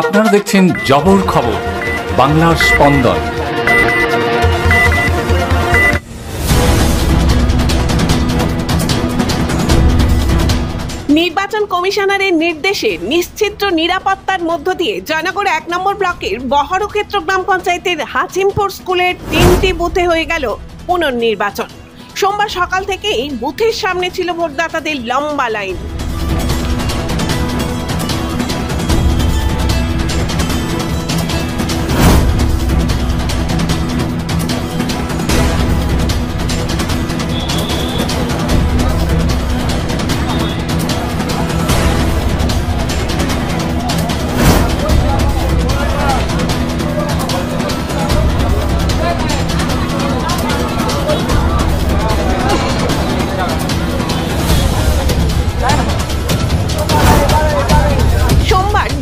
আপনারা দেখছেন জবর খবর, বাংলার স্পন্দন। নির্বাচন কমিশনারের নির্দেশে নিশ্চিত্র নিরাপত্তার মধ্য দিয়ে জয়নগর এক নম্বর ব্লকের বহরক্ষেত্র গ্রাম পঞ্চায়েতের হাচিমপুর স্কুলের তিনটি বুথে হয়ে গেল পুনর্নির্বাচন। সোমবার সকাল থেকেই বুথের সামনে ছিল ভোটদাতাদের লম্বা লাইন।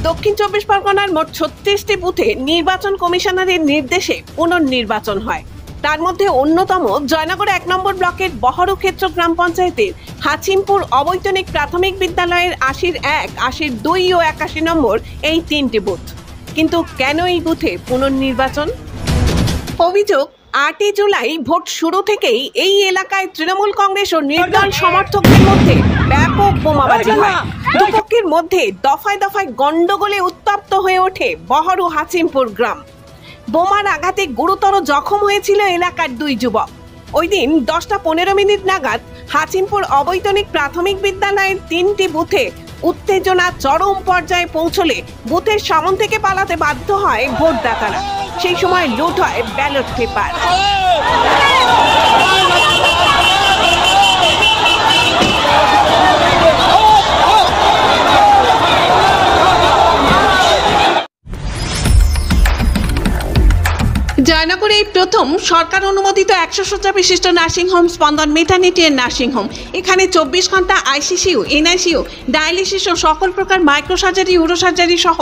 দক্ষিণ চব্বিশ পরগনার মোট ছত্রিশটি বুথে নির্বাচন কমিশনারের নির্দেশে পুনর্নির্বাচন হয়। তার মধ্যে অন্যতম জয়নগর এক নম্বর ব্লকের বহরক্ষেত্র গ্রাম পঞ্চায়েতের হাচিমপুর অবৈতনিক প্রাথমিক বিদ্যালয়ের আশির এক, আশির দুই ও একাশি নম্বর এই তিনটি বুথ। কিন্তু কেন এই বুথে পুনর্নির্বাচন? অভিযোগ আটই জুলাই ভোট শুরু থেকেই এই এলাকায় তৃণমূল কংগ্রেস ও নির্দল সমর্থকদের মধ্যে ব্যাপক বোমাবাজি হয়। দুপক্ষের মধ্যে দফায় দফায় গন্ডগোলে উত্তপ্ত হয়ে ওঠে বহরু হাসিমপুর গ্রাম। বোমার আঘাতে গুরুতর জখম হয়েছিল এলাকার দুই যুবক। ওই দিন দশটা পনেরো মিনিট নাগাদ হাসিমপুর অবৈতনিক প্রাথমিক বিদ্যালয়ের তিনটি বুথে উত্তেজনা চরম পর্যায়ে পৌঁছলে বুথের সামন থেকে পালাতে বাধ্য হয় ভোটদাতারা। সেই সময় লুট হয় ব্যালট পেপার। জয়নগরে এই প্রথম সরকার অনুমোদিত একশো শয্যা বিশিষ্ট নার্সিংহোম স্পন্দন মেটার্নিটি এর নার্সিংহোম এখানে চব্বিশ ঘণ্টা আইসিসিউ, এনআইসিউ, ডায়ালিসিস ও সকল প্রকার মাইক্রো সার্জারি মাইক্রোসার্জারি ইউরোসার্জারি সহ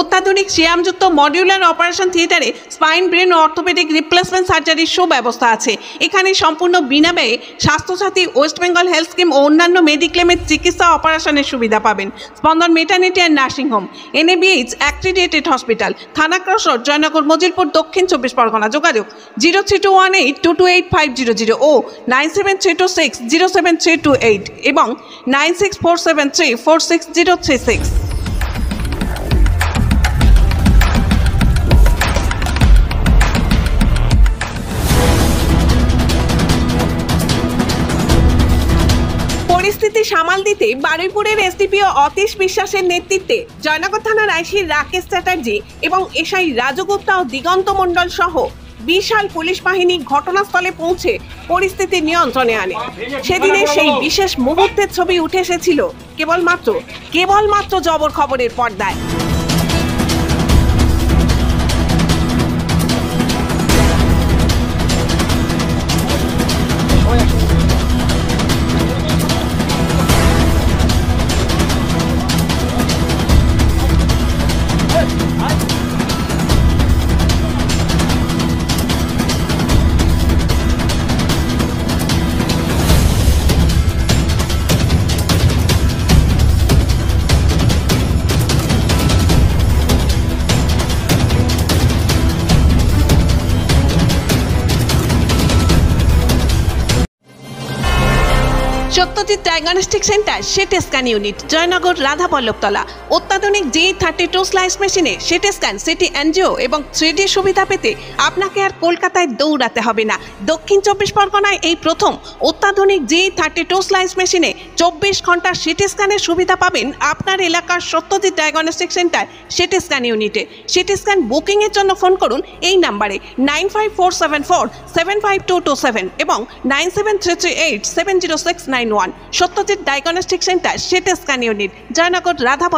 অত্যাধুনিক শ্যামযুক্ত মডিউলার অপারেশন থিয়েটারে স্পাইন, ব্রেন ও অর্থোপেডিক রিপ্লেসমেন্ট সার্জারির সুব্যবস্থা আছে। এখানে সম্পূর্ণ বিনা ব্যয়ে Swasthya Sathi West Bengal health scheme ও অন্যান্য মেডিক্লেমের চিকিৎসা অপারেশনের সুবিধা পাবেন Spandan maternity and nursing home NABH accredited hospital থানা ক্রস রোড জয়নগর, মজিলপুর, দক্ষিণ চব্বিশ পরগনা যোগাযোগ zero three two one eight two two eight five zero zero ও nine seven three two six zero seven three two eight এবং nine six four seven three four six zero three six. দিতে বারুইপুরের SDPO Atish বিশ্বাসের নেতৃত্বে জয়নগর থানার আইসি রাকেশ চ্যাটার্জি এবং SI রাজগুপ্তা ও দিগন্ত মণ্ডল সহ বিশাল police বাহিনী ঘটনাস্থলে পৌঁছে পরিস্থিতি নিয়ন্ত্রণে আনে। সেদিনে সেই বিশেষ মুহূর্তের ছবি উঠে এসেছিল কেবলমাত্র কেবলমাত্র জবর খবরের পর্দায়। Satyajit diagnostic centre, CT scan unit, Joynagar Radha Pallabtala. অত্যাধুনিক জি থার্টি টু স্লাইস মেশিনে সেটে স্ক্যান, সিটি এনজিও এবং থ্রিডি সুবিধা পেতে আপনাকে আর কলকাতায় দৌড়াতে হবে না। দক্ষিণ চব্বিশ পরগনায় এই প্রথম অত্যাধুনিক জি থার্টি টু স্লাইস মেশিনে চব্বিশ ঘণ্টা সিটি স্ক্যানের সুবিধা পাবেন আপনার এলাকার Satyajit diagnostic centre CT scan ইউনিটে সিটি স্ক্যান বুকিংয়ের জন্য ফোন করুন এই নাম্বারে nine five four seven four seven five two two seven এবং nine seven three three eight seven zero six nine one Satyajit diagnostic centre CT scan unit Joynagar Radha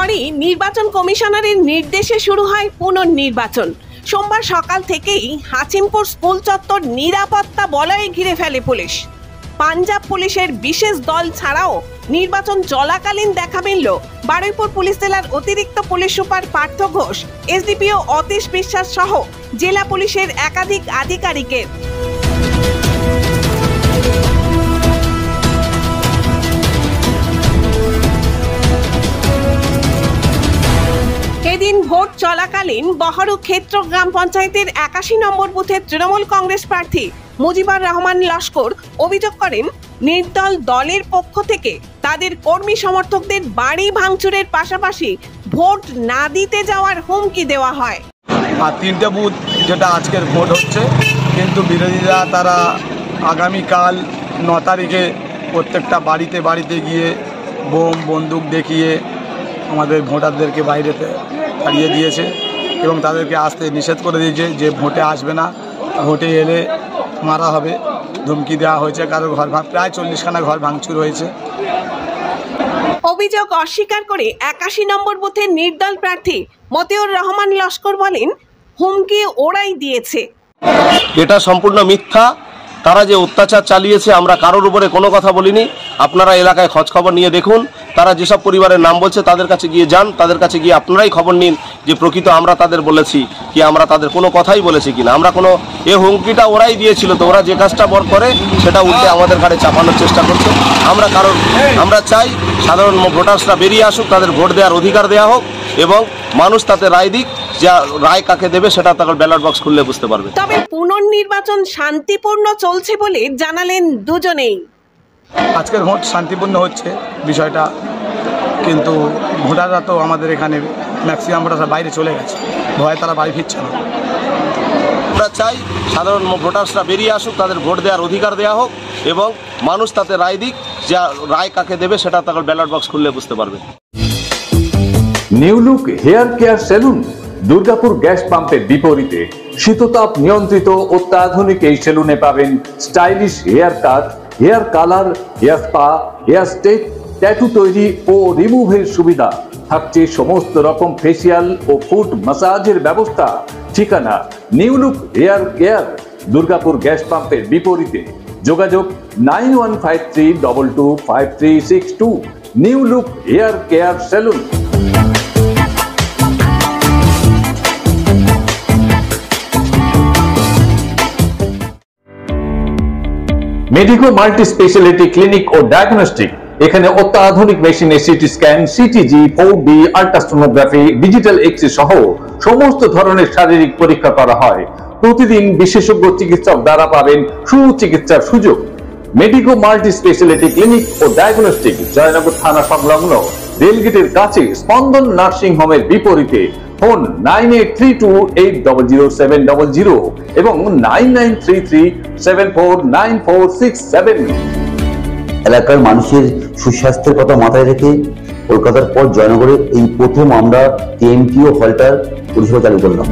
এরপরই নির্বাচন কমিশনারের নির্দেশে শুরু হয় পুনর্নির্বাচন। সোমবার সকাল থেকেই হাচিমপুর স্কুল চত্বর নিরাপত্তা বলয়ে ঘিরে ফেলে পুলিশ। পাঞ্জাব পুলিশের বিশেষ দল ছাড়াও নির্বাচন চলাকালীন দেখা মিলল। বারুইপুর পুলিশ জেলার অতিরিক্ত police super Partha Ghosh, SDPO Atish Biswas সহ জেলা পুলিশের একাধিক আধিকারিকের। ভোট চলাকালীন বহরু ক্ষেত্র গ্রাম পঞ্চায়েতের একাশি নম্বর বুথের তৃণমূল কংগ্রেস প্রার্থী মুজিবুর রহমান লস্কর অভিযোগ করেন, নির্দল দলের পক্ষ থেকে তাদের কর্মী সমর্থকদের বাড়ি ভাঙচুরের পাশাপাশি ভোট না দিতে যাওয়ার হুমকি দেওয়া হয়। আর তিনটে বুথ যেটা আজকের ভোট হচ্ছে, কিন্তু বিরোধীরা তারা আগামীকাল ন তারিখে প্রত্যেকটা বাড়িতে বাড়িতে গিয়ে বোম, বন্দুক দেখিয়ে আমাদের ভোটারদেরকে বাইরেতে তাড়িয়ে দিয়েছে এবং তাদেরকে আসতে নিষেধ করে দিয়েছে যে ভোটে আসবে না ভোটে এলে মারা হবে ধমকি দেওয়া হয়েছে কারোর ঘর ভাঙ প্রায় চল্লিশখানা ঘর ভাঙচুর হয়েছে। অভিযোগ অস্বীকার করে একাশি নম্বর বুথের নির্দল প্রার্থী মতিউর রহমান লস্কর বলেন হুমকি ওরাই দিয়েছে। এটা সম্পূর্ণ মিথ্যা। তারা যে অত্যাচার চালিয়েছে আমরা কারোর উপরে কোনো কথা বলিনি। আপনারা এলাকায় খোঁজ খবর নিয়ে দেখুন। তারা যেসব পরিবারের নাম বলছে তাদের কাছে গিয়ে যান, তাদের কাছে গিয়ে আপনারাই খবর নিন যে প্রকৃত আমরা তাদের বলেছি কি আমরা তাদের কোনো কথাই বলেছি কিনা। আমরা কোনো এ হুমকিটা ওরাই দিয়েছিল, তো ওরা যে কাজটা বর করে সেটা উল্টে আমাদের ঘাড়ে চাপানোর চেষ্টা করছে। আমরা কারণ আমরা চাই সাধারণ ভোটার্সরা বেরিয়ে আসুক, তাদের ভোট দেওয়ার অধিকার দেওয়া হোক এবং মানুষ তাতে রায় দিক, যা রায় কাকে দেবে সেটা তাদের ব্যালট বক্স খুললে বুঝতে পারবে। তবে পুনর্নির্বাচন শান্তিপূর্ণ চলছে বলে জানালেন দুজনেই। আজকের ভোট শান্তিপূর্ণ হচ্ছে বিষয়টা কিন্তু ভোটাররা তো আমাদের এখানে ম্যাক্সিমাম ভোটাররা বাইরে চলে গেছে। ভয়ে তারা বাড়ি ফিরছে না। আমরা চাই সাধারণ ভোটার্সরা বেরিয়ে আসুক তাদের ভোট দেওয়ার অধিকার দেওয়া হোক এবং মানুষ তাতে রায় দিক যা রায় কাকে দেবে সেটা তাদের ব্যালট বক্স খুললে বুঝতে পারবে। New Look hair care salon Durgapur gas পাম্পের বিপরীতে শীততাপ নিয়ন্ত্রিত অত্যাধুনিক এই সেলুনে পাবেন stylish hair cut hair colour, hair spa, hair straight tattoo তৈরি ও রিমুভের সুবিধা। থাকছে সমস্ত রকম ফেসিয়াল ও ফুট মাসাজের ব্যবস্থা। ঠিকানা New Look hair care Durgapur gas পাম্পের বিপরীতে। যোগাযোগ nine one five three double two five three six two New Look hair care salon Medico multi speciality clinic ও ডায়াগনস্টিক। এখানে অত্যাধুনিক মেশিনে CT scan, CTG four D ultrasonography, digital X সহ সমস্ত ধরনের শারীরিক পরীক্ষা করা হয়। প্রতিদিন বিশেষজ্ঞ চিকিৎসক দ্বারা পাবেন সুচিকিৎসার সুযোগ। মেডিকো মাল্টি স্পেশালিটি ক্লিনিক ও ডায়াগনস্টিক, জয়নগর থানা সংলগ্ন। রেলগেটের কাছে স্পন্দন নার্সিং হোমের বিপরীতে phone nine eight three two eight double zero seven double zero এবং nine nine three three seven four nine four six seven. এলাকার মানুষের সুস্বাস্থ্যের কথা মাথায় রেখে কলকাতার পর জয়নগরে এই প্রথম আমরা টিএমটিও হলটার পরিষেবা চালু করলাম।